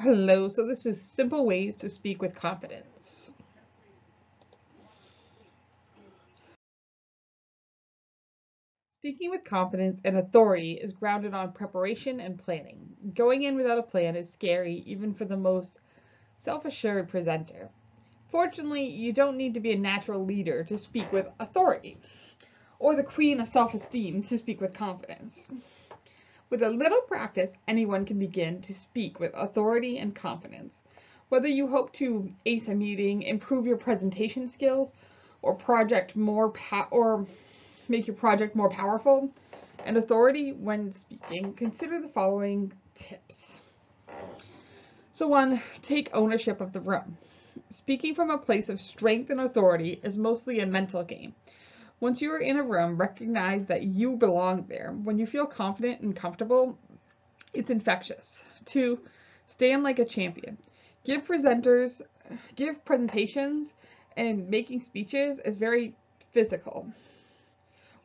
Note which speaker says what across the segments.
Speaker 1: Hello, so this is simple ways to speak with confidence. Speaking with confidence and authority is grounded on preparation and planning. Going in without a plan is scary even for the most self-assured presenter. Fortunately, you don't need to be a natural leader to speak with authority or the queen of self-esteem to speak with confidence. With a little practice, anyone can begin to speak with authority and confidence. Whether you hope to ace a meeting, improve your presentation skills, or project more or make your project more powerful and authority when speaking, consider the following tips. So one, take ownership of the room. Speaking from a place of strength and authority is mostly a mental game. Once you are in a room, recognize that you belong there. When you feel confident and comfortable, it's infectious. Two, stand like a champion. Give presenters, give presentations and making speeches is very physical.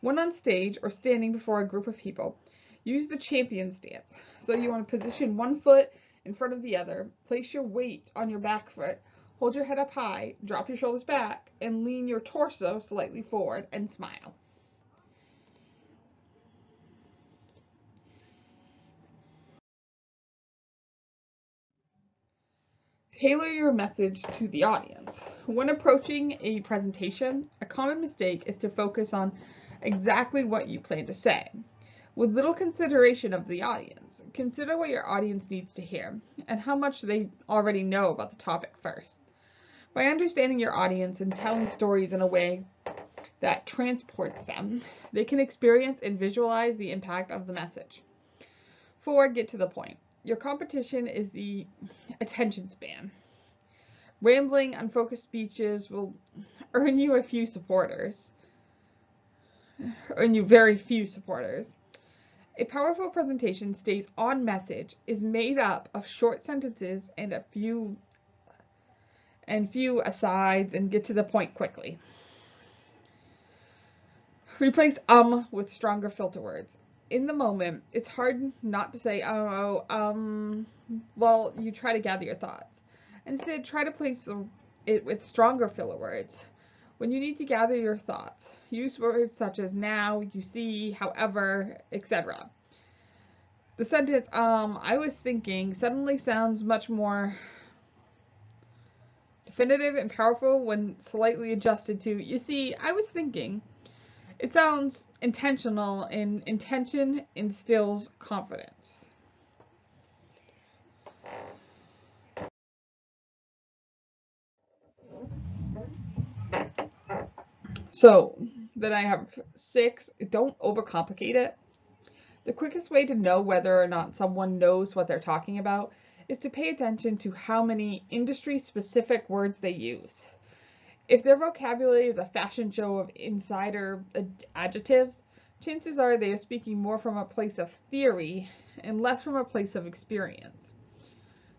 Speaker 1: When on stage or standing before a group of people, use the champion stance. So you want to position one foot in front of the other, place your weight on your back foot, Hold your head up high, drop your shoulders back, and lean your torso slightly forward and smile. Tailor your message to the audience. When approaching a presentation, a common mistake is to focus on exactly what you plan to say. With little consideration of the audience, consider what your audience needs to hear and how much they already know about the topic first. By understanding your audience and telling stories in a way that transports them, they can experience and visualize the impact of the message. Four, get to the point. Your competition is the attention span. Rambling, unfocused speeches will earn you a few supporters, earn you very few supporters. A powerful presentation stays on message, is made up of short sentences and a few and few asides and get to the point quickly. Replace um with stronger filter words. In the moment, it's hard not to say, oh, um, well, you try to gather your thoughts. Instead, try to place it with stronger filler words. When you need to gather your thoughts, use words such as now, you see, however, etc. The sentence, um, I was thinking, suddenly sounds much more definitive and powerful when slightly adjusted to, you see, I was thinking. It sounds intentional and intention instills confidence. So then I have six, don't overcomplicate it. The quickest way to know whether or not someone knows what they're talking about is to pay attention to how many industry-specific words they use. If their vocabulary is a fashion show of insider adjectives, chances are they are speaking more from a place of theory and less from a place of experience.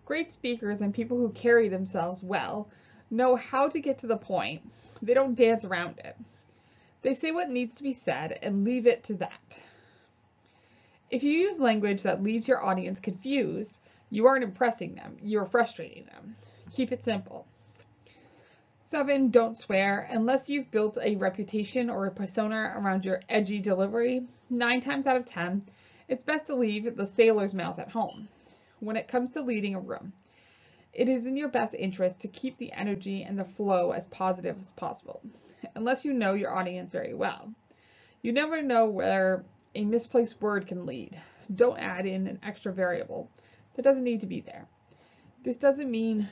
Speaker 1: Great speakers and people who carry themselves well know how to get to the point. They don't dance around it. They say what needs to be said and leave it to that. If you use language that leaves your audience confused, you aren't impressing them, you're frustrating them. Keep it simple. Seven, don't swear. Unless you've built a reputation or a persona around your edgy delivery, nine times out of 10, it's best to leave the sailor's mouth at home. When it comes to leading a room, it is in your best interest to keep the energy and the flow as positive as possible, unless you know your audience very well. You never know where a misplaced word can lead. Don't add in an extra variable that doesn't need to be there. This doesn't mean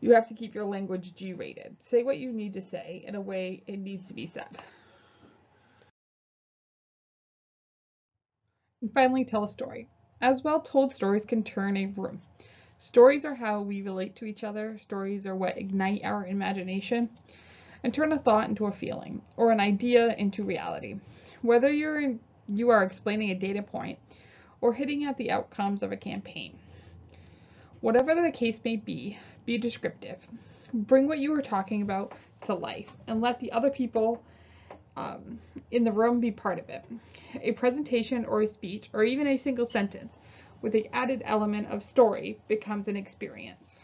Speaker 1: you have to keep your language G-rated. Say what you need to say in a way it needs to be said. And finally, tell a story. As well told stories can turn a room. Stories are how we relate to each other. Stories are what ignite our imagination and turn a thought into a feeling or an idea into reality. Whether you're in, you are explaining a data point or hitting at the outcomes of a campaign. Whatever the case may be, be descriptive. Bring what you are talking about to life and let the other people um, in the room be part of it. A presentation or a speech or even a single sentence with the added element of story becomes an experience.